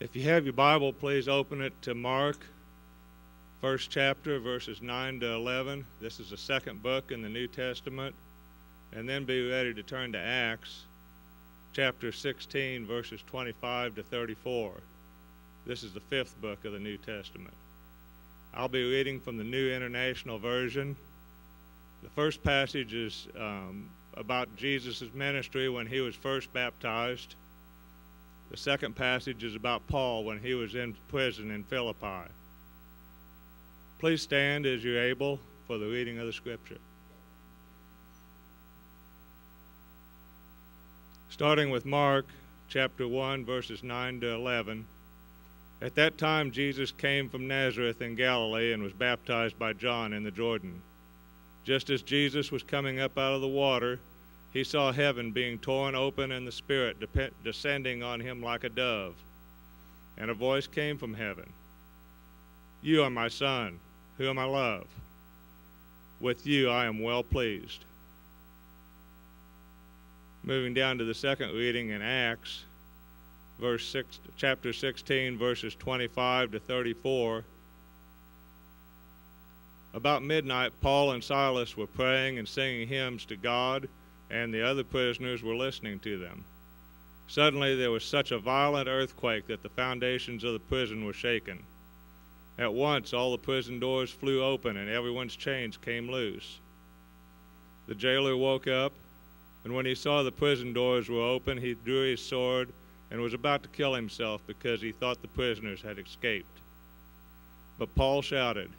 If you have your Bible, please open it to Mark, first chapter, verses 9 to 11. This is the second book in the New Testament. And then be ready to turn to Acts, chapter 16, verses 25 to 34. This is the fifth book of the New Testament. I'll be reading from the New International Version. The first passage is um, about Jesus' ministry when he was first baptized. The second passage is about Paul when he was in prison in Philippi. Please stand as you're able for the reading of the scripture. Starting with Mark chapter 1, verses 9 to 11. At that time, Jesus came from Nazareth in Galilee and was baptized by John in the Jordan. Just as Jesus was coming up out of the water, he saw heaven being torn open and the Spirit de- descending on him like a dove. And a voice came from heaven You are my Son, whom I love. With you I am well pleased. Moving down to the second reading in Acts, verse six, chapter 16, verses 25 to 34. About midnight, Paul and Silas were praying and singing hymns to God and the other prisoners were listening to them. Suddenly there was such a violent earthquake that the foundations of the prison were shaken. At once all the prison doors flew open and everyone's chains came loose. The jailer woke up, and when he saw the prison doors were open, he drew his sword and was about to kill himself because he thought the prisoners had escaped. But Paul shouted,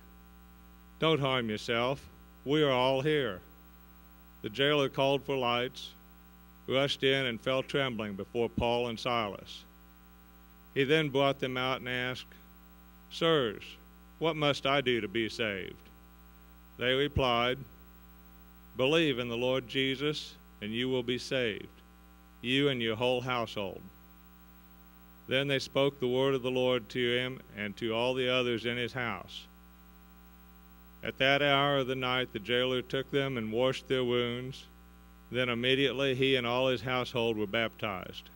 Don't harm yourself. We are all here. The jailer called for lights, rushed in, and fell trembling before Paul and Silas. He then brought them out and asked, Sirs, what must I do to be saved? They replied, Believe in the Lord Jesus, and you will be saved, you and your whole household. Then they spoke the word of the Lord to him and to all the others in his house. At that hour of the night, the jailer took them and washed their wounds. Then immediately he and all his household were baptized.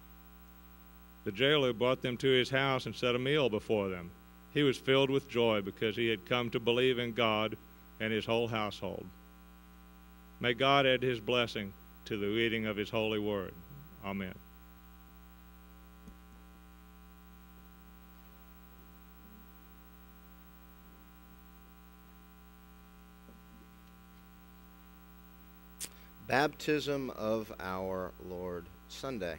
The jailer brought them to his house and set a meal before them. He was filled with joy because he had come to believe in God and his whole household. May God add his blessing to the reading of his holy word. Amen. Baptism of our Lord Sunday.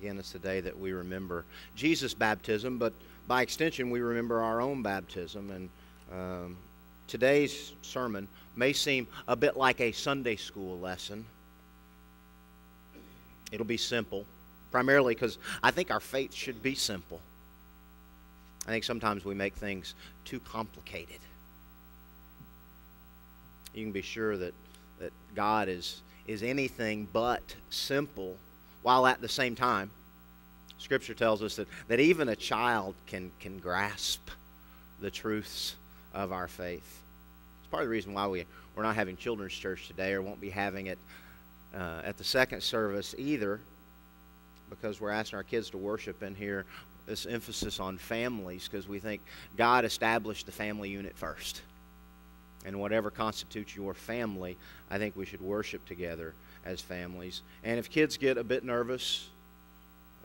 Again, it's the day that we remember Jesus' baptism, but by extension, we remember our own baptism. And um, today's sermon may seem a bit like a Sunday school lesson. It'll be simple, primarily because I think our faith should be simple. I think sometimes we make things too complicated. You can be sure that that God is, is anything but simple, while at the same time, Scripture tells us that, that even a child can, can grasp the truths of our faith. It's part of the reason why we, we're not having children's church today or won't be having it uh, at the second service either, because we're asking our kids to worship in here this emphasis on families because we think God established the family unit first and whatever constitutes your family, I think we should worship together as families. And if kids get a bit nervous,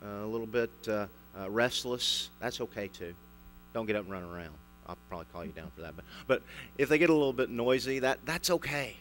uh, a little bit uh, uh, restless, that's okay too. Don't get up and run around. I'll probably call you down for that. But, but if they get a little bit noisy, that, that's okay.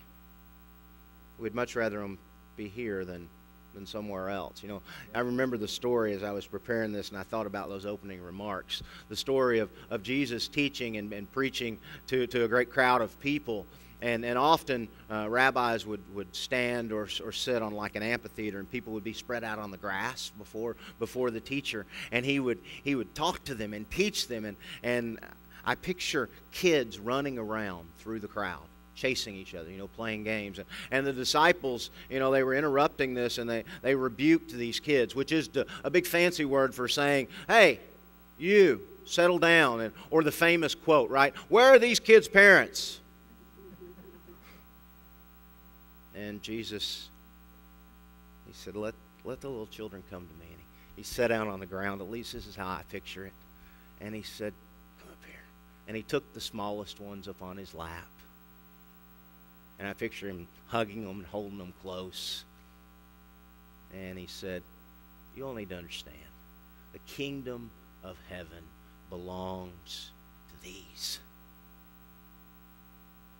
We'd much rather them be here than than somewhere else. You know, I remember the story as I was preparing this and I thought about those opening remarks. The story of, of Jesus teaching and, and preaching to, to a great crowd of people. And, and often uh, rabbis would, would stand or, or sit on like an amphitheater and people would be spread out on the grass before, before the teacher. And he would, he would talk to them and teach them. And, and I picture kids running around through the crowd chasing each other, you know, playing games. And, and the disciples, you know, they were interrupting this and they, they rebuked these kids, which is a big fancy word for saying, hey, you, settle down. And, or the famous quote, right? Where are these kids' parents? And Jesus, he said, let, let the little children come to me. And he he sat down on the ground. At least this is how I picture it. And he said, Come up here. And he took the smallest ones up on his lap. And I picture him hugging them and holding them close. And he said, You all need to understand the kingdom of heaven belongs to these.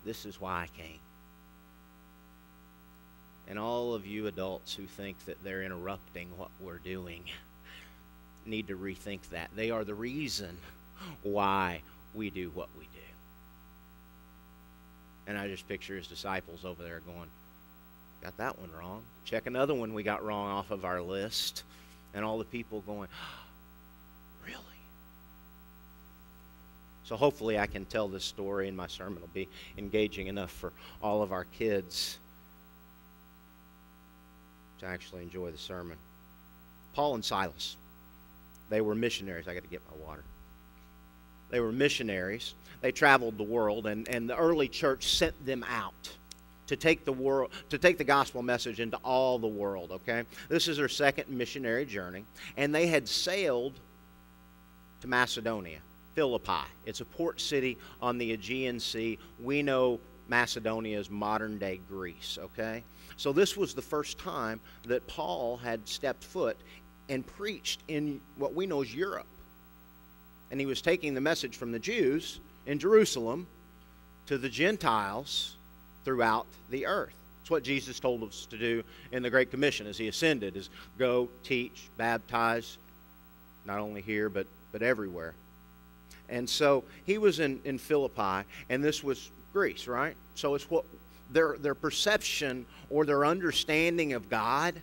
This is why I came. And all of you adults who think that they're interrupting what we're doing need to rethink that. They are the reason why we do what we do. And I just picture his disciples over there going, Got that one wrong. Check another one we got wrong off of our list. And all the people going, Really? So hopefully I can tell this story and my sermon will be engaging enough for all of our kids to actually enjoy the sermon. Paul and Silas, they were missionaries. I got to get my water. They were missionaries. They traveled the world, and, and the early church sent them out to take the world to take the gospel message into all the world okay? This is their second missionary journey and they had sailed to macedonia philippi. It's a port city on the aegean sea. We know macedonia is modern day greece okay? So this was the first time that paul had stepped foot and preached in what we know as europe and he was taking the message from the jews in jerusalem to the gentiles throughout the earth. It's what Jesus told us to do in the Great Commission as he ascended is go, teach, baptize, not only here but, but everywhere. And so he was in, in Philippi, and this was Greece, right? So it's what their, their perception or their understanding of God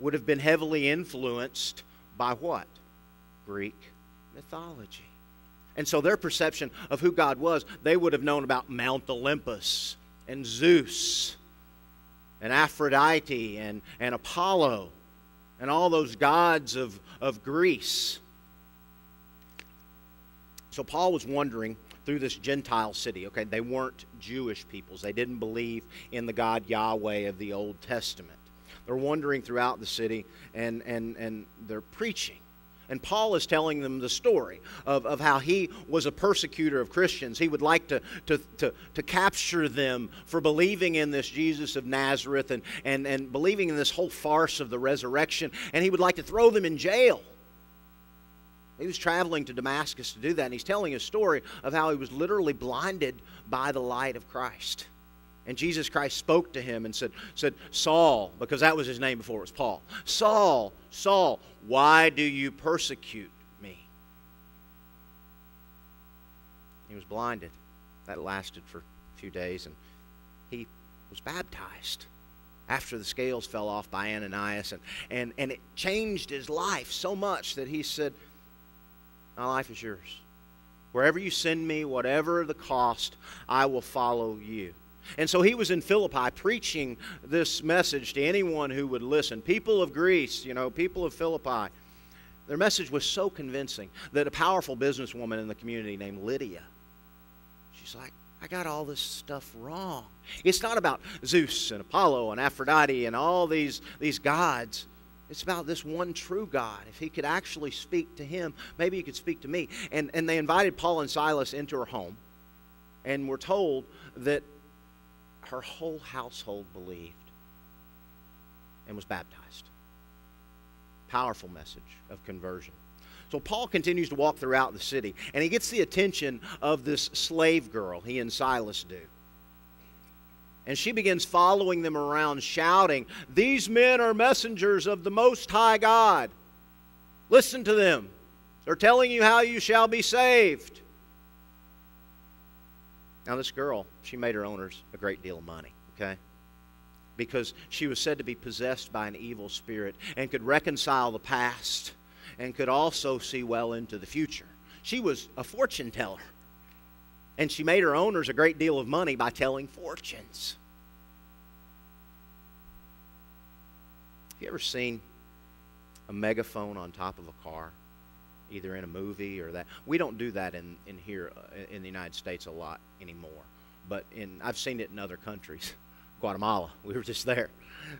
would have been heavily influenced by what? Greek mythology. And so their perception of who God was, they would have known about Mount Olympus and Zeus and Aphrodite and, and Apollo and all those gods of, of Greece. So Paul was wondering through this Gentile city, okay, they weren't Jewish peoples. They didn't believe in the God Yahweh of the Old Testament. They're wandering throughout the city and, and, and they're preaching. And Paul is telling them the story of, of how he was a persecutor of Christians. He would like to, to, to, to, capture them for believing in this Jesus of Nazareth and, and, and believing in this whole farce of the resurrection. And he would like to throw them in jail. He was traveling to Damascus to do that. And he's telling a story of how he was literally blinded by the light of Christ. And Jesus Christ spoke to him and said, said, Saul, because that was his name before it was Paul, Saul, Saul, why do you persecute me? He was blinded. That lasted for a few days, and he was baptized after the scales fell off by Ananias. And, and, and it changed his life so much that he said, My life is yours. Wherever you send me, whatever the cost, I will follow you. And so he was in Philippi preaching this message to anyone who would listen. People of Greece, you know, people of Philippi. Their message was so convincing that a powerful businesswoman in the community named Lydia, she's like, I got all this stuff wrong. It's not about Zeus and Apollo and Aphrodite and all these, these gods. It's about this one true God. If he could actually speak to him, maybe he could speak to me. And, and they invited Paul and Silas into her home. And we're told that her whole household believed and was baptized. Powerful message of conversion. So Paul continues to walk throughout the city, and he gets the attention of this slave girl, he and Silas do. And she begins following them around, shouting, These men are messengers of the Most High God. Listen to them. They're telling you how you shall be saved. Now, this girl, she made her owners a great deal of money, okay? Because she was said to be possessed by an evil spirit and could reconcile the past and could also see well into the future. She was a fortune teller. And she made her owners a great deal of money by telling fortunes. Have you ever seen a megaphone on top of a car? Either in a movie or that. We don't do that in, in here uh, in the United States a lot anymore, but in I've seen it in other countries. Guatemala. We were just there.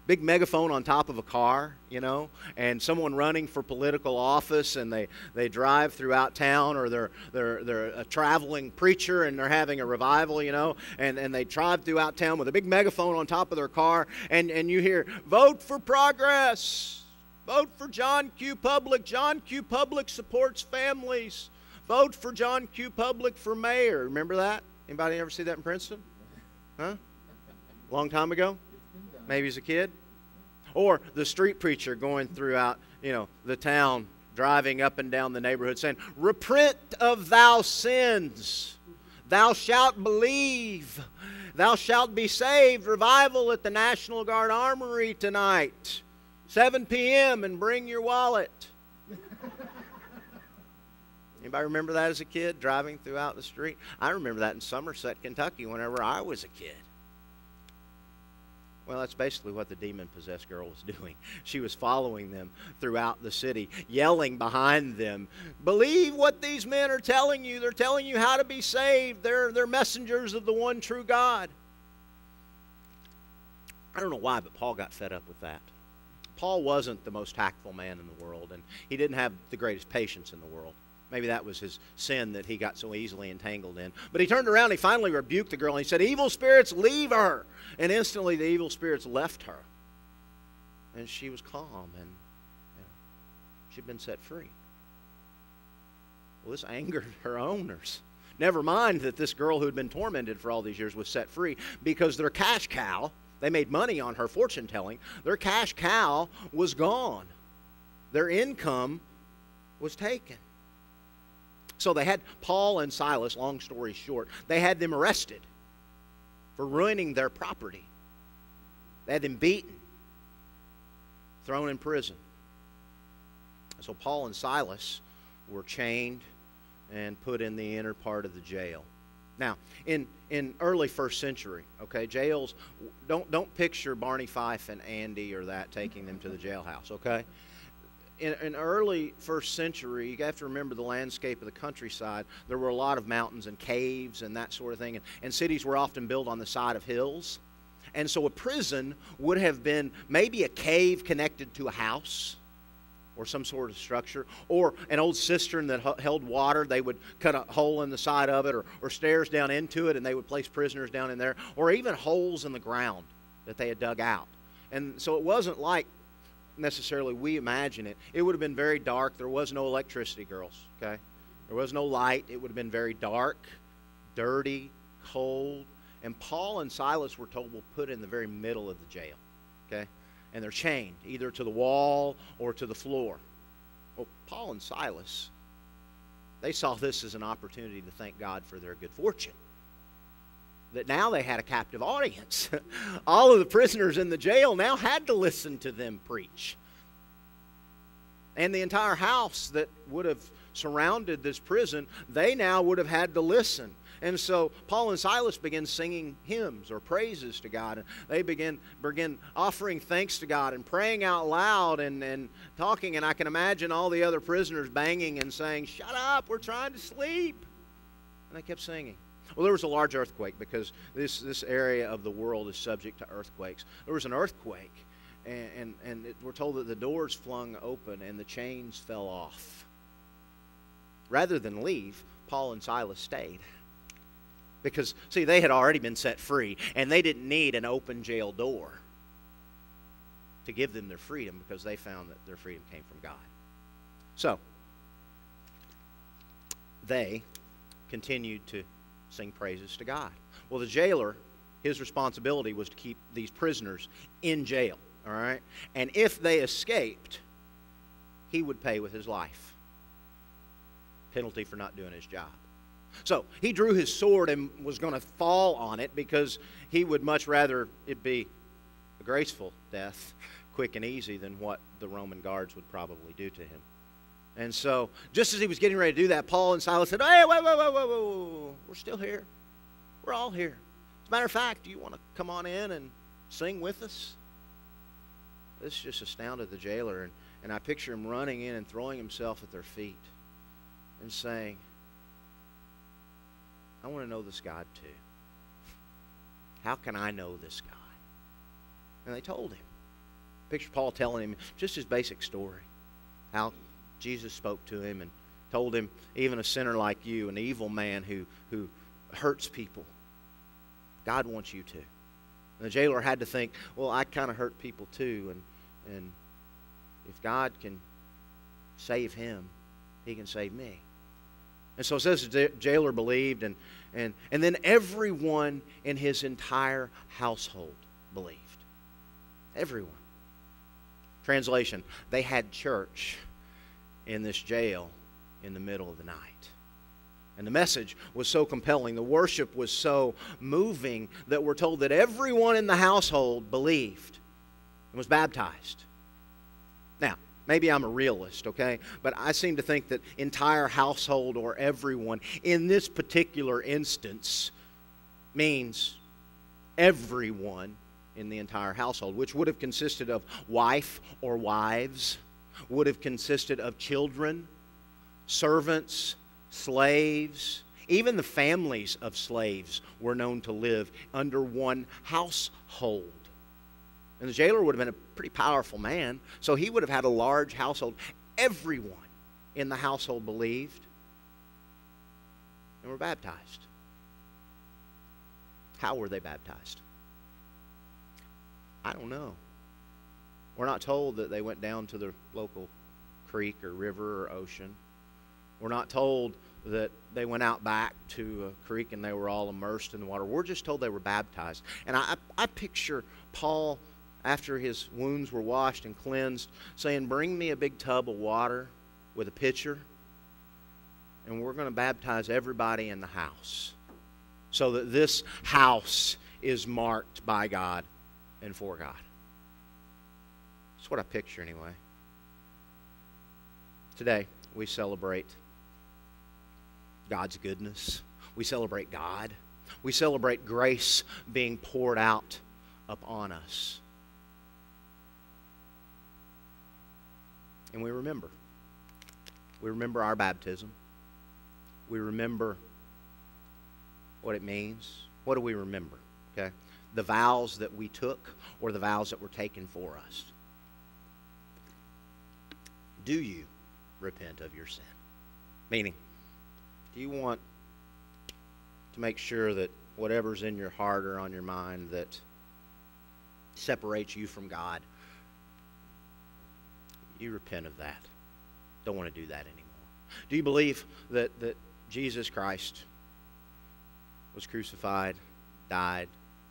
Big megaphone on top of a car, you know, and someone running for political office, and they, they drive throughout town, or they're, they're, they're a traveling preacher and they're having a revival, you know, and, and they drive throughout town with a big megaphone on top of their car, and, and you hear, Vote for progress! Vote for John Q. Public. John Q. Public supports families. Vote for John Q. Public for mayor. Remember that? Anybody ever see that in Princeton? Huh? Long time ago? Maybe as a kid? Or the street preacher going throughout, you know, the town, driving up and down the neighborhood saying, Repent of thou sins. Thou shalt believe. Thou shalt be saved. Revival at the National Guard Armory tonight. 7 p.m. and bring your wallet. Anybody remember that as a kid, driving throughout the street? I remember that in Somerset, Kentucky, whenever I was a kid. Well, that's basically what the demon possessed girl was doing. She was following them throughout the city, yelling behind them, Believe what these men are telling you. They're telling you how to be saved. They're, they're messengers of the one true God. I don't know why, but Paul got fed up with that. Paul wasn't the most tactful man in the world, and he didn't have the greatest patience in the world. Maybe that was his sin that he got so easily entangled in. But he turned around he finally rebuked the girl and he said, Evil spirits, leave her. And instantly the evil spirits left her. And she was calm and you know, she'd been set free. Well, this angered her owners. Never mind that this girl who had been tormented for all these years was set free because their cash cow, they made money on her fortune telling, their cash cow was gone. Their income was taken. So they had Paul and Silas, long story short, they had them arrested for ruining their property. They had them beaten, thrown in prison. So Paul and Silas were chained and put in the inner part of the jail. Now, in, in early first century, okay, jails don't don't picture Barney Fife and Andy or that taking them to the jailhouse, okay? in, in early first century, you have to remember the landscape of the countryside. There were a lot of mountains and caves and that sort of thing, and, and cities were often built on the side of hills. And so a prison would have been maybe a cave connected to a house or some sort of structure, or an old cistern that held water. They would cut a hole in the side of it, or, or stairs down into it, and they would place prisoners down in there, or even holes in the ground that they had dug out. And so it wasn't like necessarily we imagine it. It would have been very dark. There was no electricity, girls, okay? There was no light. It would have been very dark, dirty, cold. And Paul and Silas were told we'll put in the very middle of the jail, okay? And they're chained either to the wall or to the floor. Well, Paul and Silas, they saw this as an opportunity to thank God for their good fortune that now they had a captive audience. All of the prisoners in the jail now had to listen to them preach. And the entire house that would have surrounded this prison, they now would have had to listen. And so Paul and Silas began singing hymns or praises to God. And they began, began offering thanks to God and praying out loud and, and talking. And I can imagine all the other prisoners banging and saying, Shut up, we're trying to sleep. And they kept singing. Well, there was a large earthquake because this, this area of the world is subject to earthquakes. There was an earthquake, and, and, and it, we're told that the doors flung open and the chains fell off. Rather than leave, Paul and Silas stayed. Because, see, they had already been set free, and they didn't need an open jail door to give them their freedom because they found that their freedom came from God. So, they continued to sing praises to God. Well, the jailer, his responsibility was to keep these prisoners in jail, all right? And if they escaped, he would pay with his life. Penalty for not doing his job. So he drew his sword and was going to fall on it because he would much rather it be a graceful death, quick and easy, than what the Roman guards would probably do to him. And so, just as he was getting ready to do that, Paul and Silas said, Hey, wait, wait, wait, wait, wait, we're still here. We're all here. As a matter of fact, do you want to come on in and sing with us? This just astounded the jailer, and, and I picture him running in and throwing himself at their feet and saying, I want to know this God too. How can I know this God? And they told him. Picture Paul telling him just his basic story how Jesus spoke to him and told him, even a sinner like you, an evil man who, who hurts people, God wants you to. And the jailer had to think, well, I kind of hurt people too, and, and if God can save him, he can save me. And so it says the jailer believed, and, and, and then everyone in his entire household believed. Everyone. Translation They had church in this jail in the middle of the night. And the message was so compelling, the worship was so moving that we're told that everyone in the household believed and was baptized. Now, maybe I'm a realist, okay? But I seem to think that entire household or everyone in this particular instance means everyone in the entire household, which would have consisted of wife or wives, would have consisted of children, servants, slaves, even the families of slaves were known to live under one household. And the jailer would have been a pretty powerful man, so he would have had a large household. Everyone in the household believed and were baptized. How were they baptized? I don't know. We're not told that they went down to the local creek or river or ocean. We're not told that they went out back to a creek and they were all immersed in the water. We're just told they were baptized. And I, I picture Paul, after his wounds were washed and cleansed, saying, Bring me a big tub of water with a pitcher, and we're going to baptize everybody in the house so that this house is marked by God and for God. That's what I picture anyway. Today, we celebrate God's goodness. We celebrate God. We celebrate grace being poured out upon us. And we remember. We remember our baptism. We remember what it means. What do we remember? Okay? The vows that we took or the vows that were taken for us. Do you repent of your sin? Meaning, do you want to make sure that whatever's in your heart or on your mind that separates you from God, you repent of that. Don't want to do that anymore. Do you believe that, that Jesus Christ was crucified, died,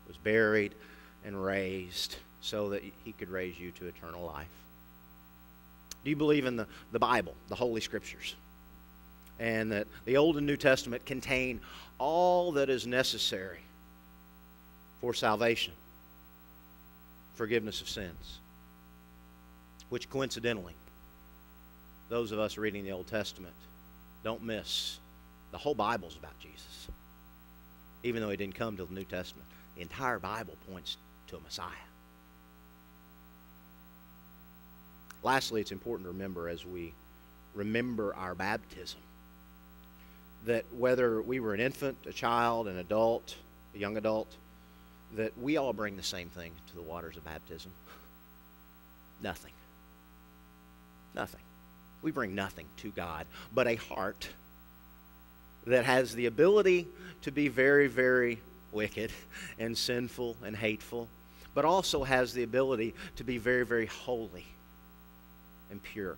was buried, and raised so that he could raise you to eternal life? Do you believe in the, the Bible, the Holy Scriptures? and that the Old and New Testament contain all that is necessary for salvation, forgiveness of sins. Which coincidentally, those of us reading the Old Testament don't miss. The whole Bible is about Jesus. Even though he didn't come to the New Testament, the entire Bible points to a Messiah. Lastly, it's important to remember as we remember our baptism that whether we were an infant, a child, an adult, a young adult, that we all bring the same thing to the waters of baptism. Nothing. Nothing. We bring nothing to God but a heart that has the ability to be very, very wicked and sinful and hateful, but also has the ability to be very, very holy and pure.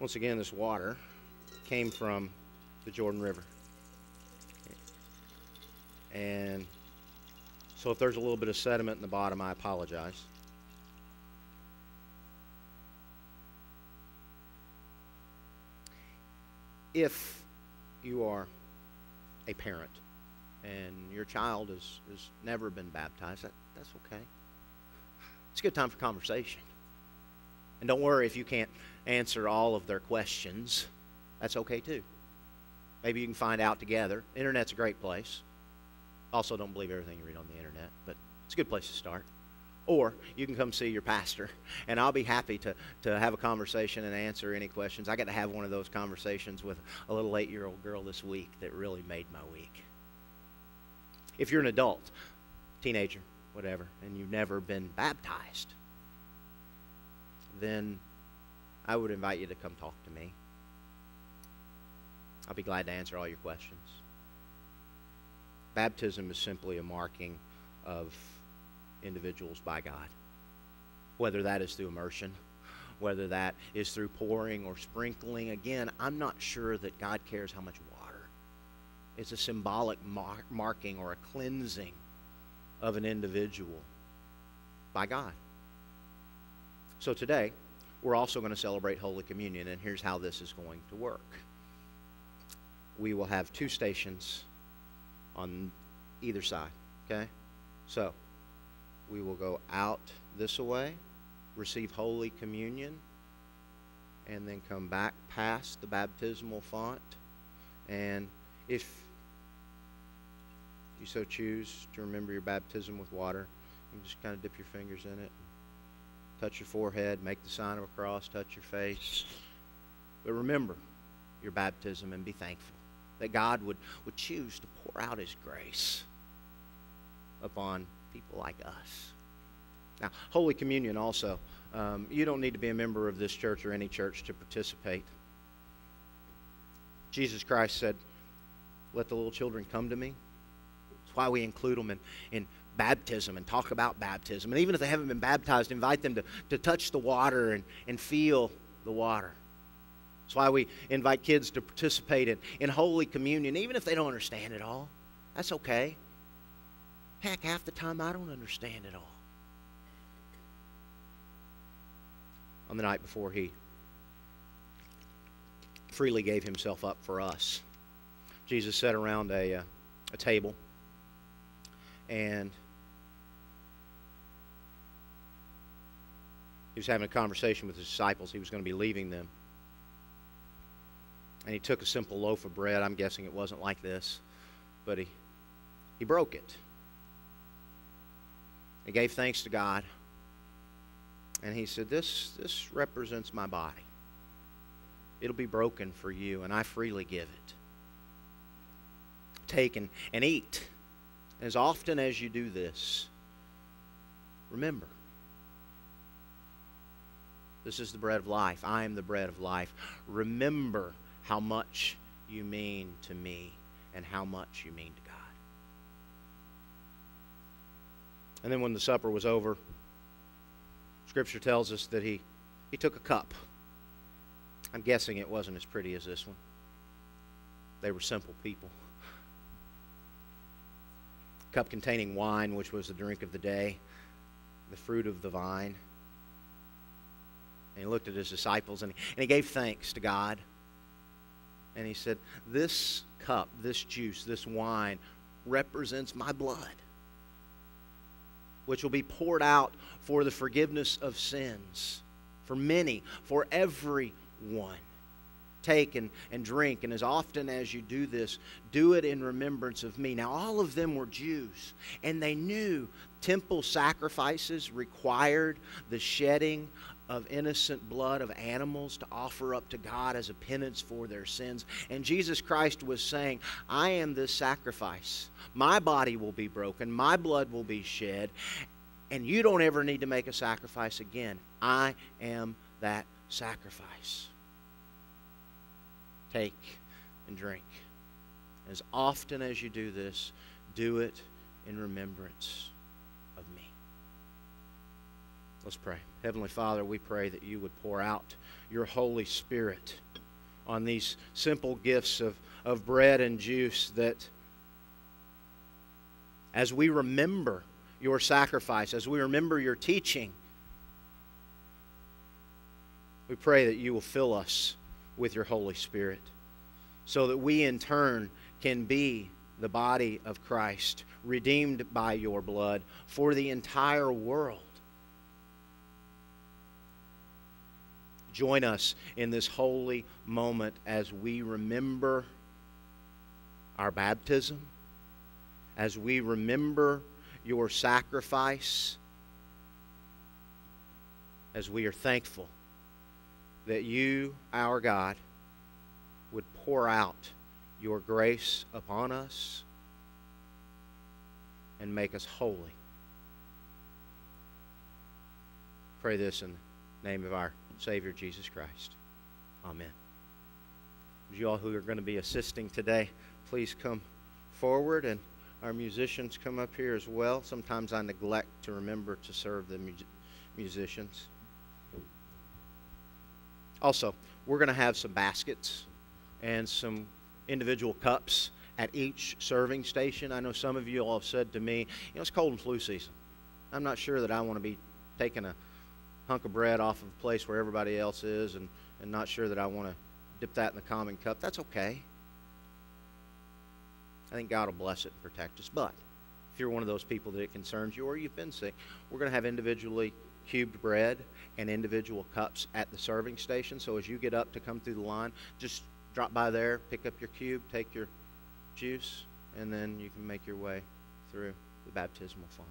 Once again, this water came from the Jordan River. And so if there's a little bit of sediment in the bottom, I apologize. If you are a parent and your child has, has never been baptized, that, that's okay. It's a good time for conversation. And don't worry if you can't answer all of their questions. That's okay too. Maybe you can find out together. Internet's a great place. Also, don't believe everything you read on the internet, but it's a good place to start. Or you can come see your pastor, and I'll be happy to, to have a conversation and answer any questions. I got to have one of those conversations with a little eight year old girl this week that really made my week. If you're an adult, teenager, whatever, and you've never been baptized, then I would invite you to come talk to me. I'll be glad to answer all your questions. Baptism is simply a marking of individuals by God, whether that is through immersion, whether that is through pouring or sprinkling. Again, I'm not sure that God cares how much water. It's a symbolic mar- marking or a cleansing of an individual by God. So today, we're also going to celebrate Holy Communion, and here's how this is going to work. We will have two stations on either side, okay? So, we will go out this way, receive Holy Communion, and then come back past the baptismal font. And if you so choose to remember your baptism with water, you can just kind of dip your fingers in it touch your forehead, make the sign of a cross, touch your face. But remember your baptism and be thankful that God would, would choose to pour out His grace upon people like us. Now, Holy Communion also, um, you don't need to be a member of this church or any church to participate. Jesus Christ said, Let the little children come to me. That's why we include them in, in baptism and talk about baptism. And even if they haven't been baptized, invite them to, to touch the water and, and feel the water. That's why we invite kids to participate in, in Holy Communion, even if they don't understand it all. That's okay. Heck, half the time I don't understand it all. On the night before he freely gave himself up for us, Jesus sat around a, uh, a table and He was having a conversation with his disciples. He was going to be leaving them. And he took a simple loaf of bread. I'm guessing it wasn't like this, but he, he broke it. He gave thanks to God. And he said, this, this represents my body. It'll be broken for you, and I freely give it. Take and, and eat. As often as you do this, remember this is the bread of life. I am the bread of life. Remember how much you mean to me and how much you mean to God. And then when the supper was over, Scripture tells us that he, he took a cup. I'm guessing it wasn't as pretty as this one. They were simple people. Cup containing wine, which was the drink of the day, the fruit of the vine. And he looked at his disciples and he, and he gave thanks to God. And he said, This cup, this juice, this wine represents my blood, which will be poured out for the forgiveness of sins, for many, for everyone. Take and, and drink, and as often as you do this, do it in remembrance of me. Now, all of them were Jews, and they knew temple sacrifices required the shedding of innocent blood of animals to offer up to God as a penance for their sins. And Jesus Christ was saying, I am this sacrifice. My body will be broken, my blood will be shed, and you don't ever need to make a sacrifice again. I am that sacrifice. Take and drink. As often as you do this, do it in remembrance. Let's pray. Heavenly Father, we pray that you would pour out your Holy Spirit on these simple gifts of, of bread and juice that as we remember your sacrifice, as we remember your teaching, we pray that you will fill us with your Holy Spirit so that we in turn can be the body of Christ, redeemed by your blood for the entire world. Join us in this holy moment as we remember our baptism, as we remember your sacrifice, as we are thankful that you, our God, would pour out your grace upon us and make us holy. Pray this in the name of our Savior Jesus Christ. Amen. You all who are going to be assisting today, please come forward and our musicians come up here as well. Sometimes I neglect to remember to serve the mu- musicians. Also, we're going to have some baskets and some individual cups at each serving station. I know some of you all have said to me, you know, it's cold and flu season. I'm not sure that I want to be taking a hunk of bread off of a place where everybody else is and, and not sure that I want to dip that in the common cup. That's okay. I think God will bless it and protect us. But if you're one of those people that it concerns you or you've been sick, we're going to have individually cubed bread and individual cups at the serving station. So as you get up to come through the line, just drop by there, pick up your cube, take your juice, and then you can make your way through the baptismal font.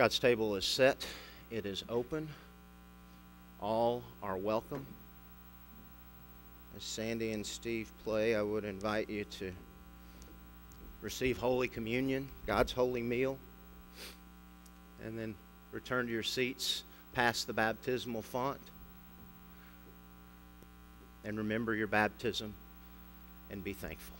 God's table is set, it is open. All are welcome. As Sandy and Steve play, I would invite you to receive Holy Communion, God's holy meal, and then return to your seats past the baptismal font. And remember your baptism and be thankful.